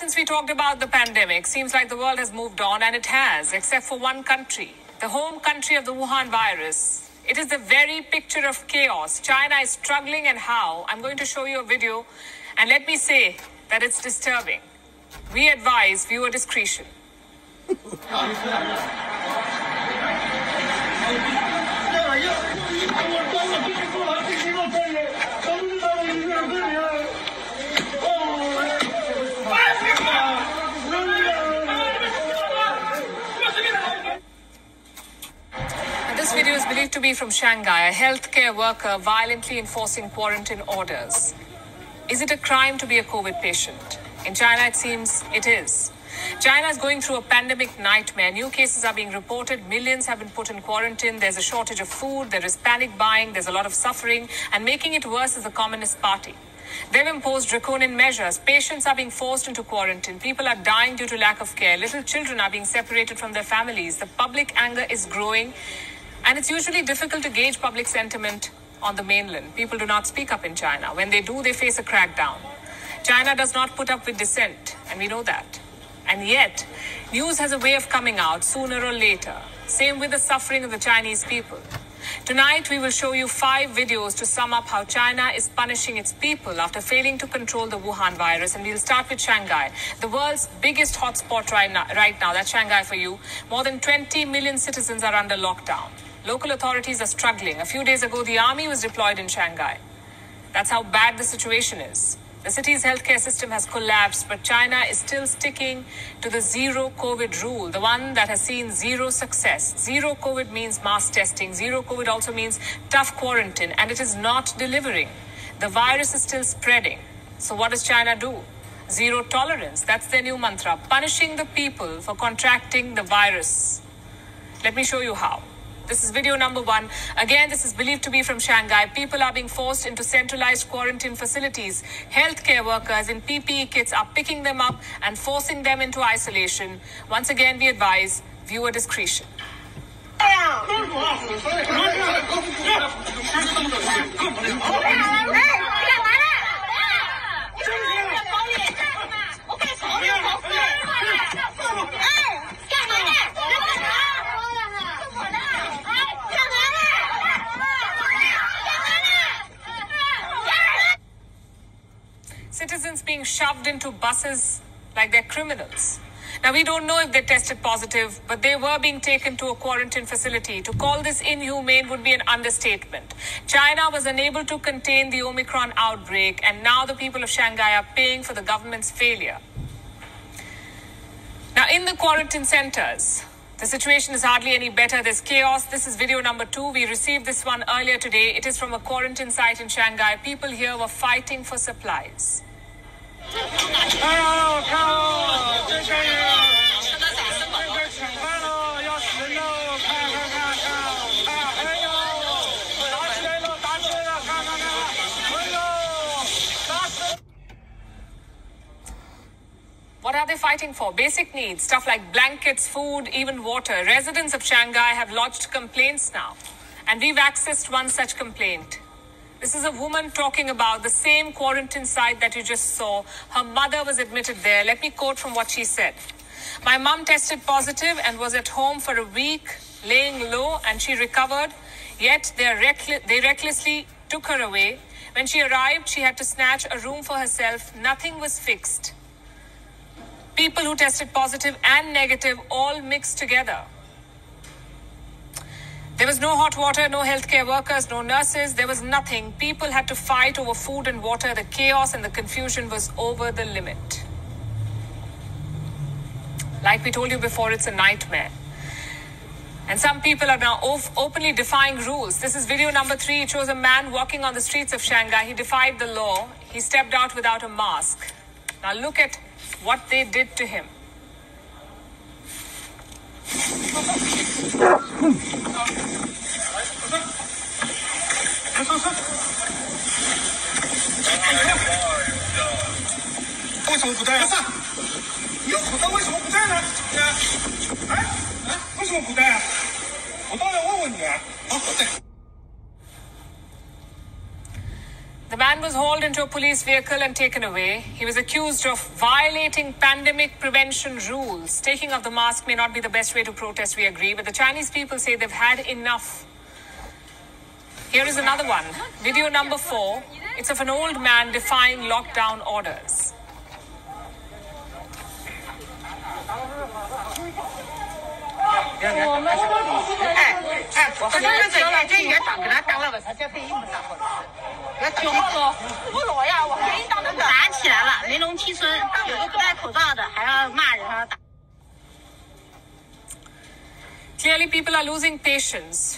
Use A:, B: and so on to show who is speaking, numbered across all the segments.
A: Since we talked about the pandemic, seems like the world has moved on, and it has, except for one country, the home country of the Wuhan virus. It is the very picture of chaos. China is struggling, and how? I'm going to show you a video, and let me say that it's disturbing. We advise viewer discretion. video is believed to be from Shanghai, a healthcare worker violently enforcing quarantine orders. Is it a crime to be a COVID patient? In China, it seems it is. China is going through a pandemic nightmare. New cases are being reported. Millions have been put in quarantine. There's a shortage of food. There is panic buying. There's a lot of suffering. And making it worse is the Communist Party. They've imposed draconian measures. Patients are being forced into quarantine. People are dying due to lack of care. Little children are being separated from their families. The public anger is growing. And it's usually difficult to gauge public sentiment on the mainland. People do not speak up in China. When they do, they face a crackdown. China does not put up with dissent, and we know that. And yet, news has a way of coming out sooner or later. Same with the suffering of the Chinese people. Tonight, we will show you five videos to sum up how China is punishing its people after failing to control the Wuhan virus. And we'll start with Shanghai, the world's biggest hotspot right now. Right now, that's Shanghai for you. More than 20 million citizens are under lockdown. Local authorities are struggling. A few days ago, the army was deployed in Shanghai. That's how bad the situation is. The city's healthcare system has collapsed, but China is still sticking to the zero COVID rule, the one that has seen zero success. Zero COVID means mass testing. Zero COVID also means tough quarantine, and it is not delivering. The virus is still spreading. So, what does China do? Zero tolerance. That's their new mantra, punishing the people for contracting the virus. Let me show you how. This is video number one. Again, this is believed to be from Shanghai. People are being forced into centralized quarantine facilities. Healthcare workers in PPE kits are picking them up and forcing them into isolation. Once again, we advise viewer discretion. Citizens being shoved into buses like they're criminals. Now, we don't know if they tested positive, but they were being taken to a quarantine facility. To call this inhumane would be an understatement. China was unable to contain the Omicron outbreak, and now the people of Shanghai are paying for the government's failure. Now, in the quarantine centers, the situation is hardly any better. There's chaos. This is video number two. We received this one earlier today. It is from a quarantine site in Shanghai. People here were fighting for supplies.
B: 哎呦，看哦，这个人，这个抢饭喽，要死人喽！看看看看，看，哎呦，打起来了，打起来了，看看看，哎呦，打死人！
A: What are they fighting for? Basic needs, stuff like blankets, food, even water. Residents of Shanghai have lodged complaints now. And we've accessed one such complaint. This is a woman talking about the same quarantine site that you just saw. Her mother was admitted there. Let me quote from what she said. My mom tested positive and was at home for a week, laying low, and she recovered. Yet they, they recklessly took her away. When she arrived, she had to snatch a room for herself. Nothing was fixed. People who tested positive and negative all mixed together. There was no hot water, no healthcare workers, no nurses. There was nothing. People had to fight over food and water. The chaos and the confusion was over the limit. Like we told you before, it's a nightmare. And some people are now op- openly defying rules. This is video number three. It shows a man walking on the streets of Shanghai. He defied the law. He stepped out without a mask. Now look at what they did to him.
B: 为什么不带啊？你有口罩为什么不戴呢？哎哎，为什么不带啊？我倒要问问你啊。好，我戴。
A: The man was hauled into a police vehicle and taken away. He was accused of violating pandemic prevention rules. Taking off the mask may not be the best way to protest, we agree, but the Chinese people say they've had enough. Here is another one. Video number four. It's of an old man defying lockdown orders.
C: 哎哎，我刚刚在这也当跟他当了个他这费用啥好的，要挺好了，不老呀，我给你当那个
D: 打起来了，雷龙七村有个不戴口罩的还要骂人，还要打。
A: Clearly, people are losing patience.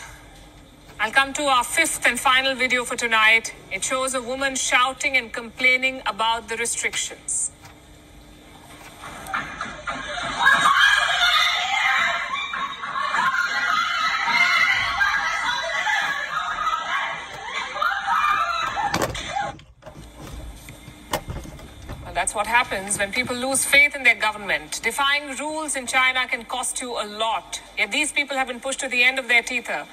A: I'll come to our fifth and final video for tonight. It shows a woman shouting and complaining about the restrictions. That's what happens when people lose faith in their government. Defying rules in China can cost you a lot. Yet these people have been pushed to the end of their tether.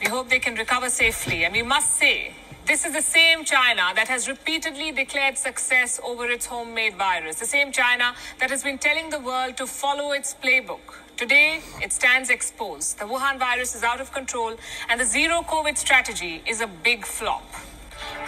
A: We hope they can recover safely. And we must say, this is the same China that has repeatedly declared success over its homemade virus. The same China that has been telling the world to follow its playbook. Today, it stands exposed. The Wuhan virus is out of control, and the zero COVID strategy is a big flop.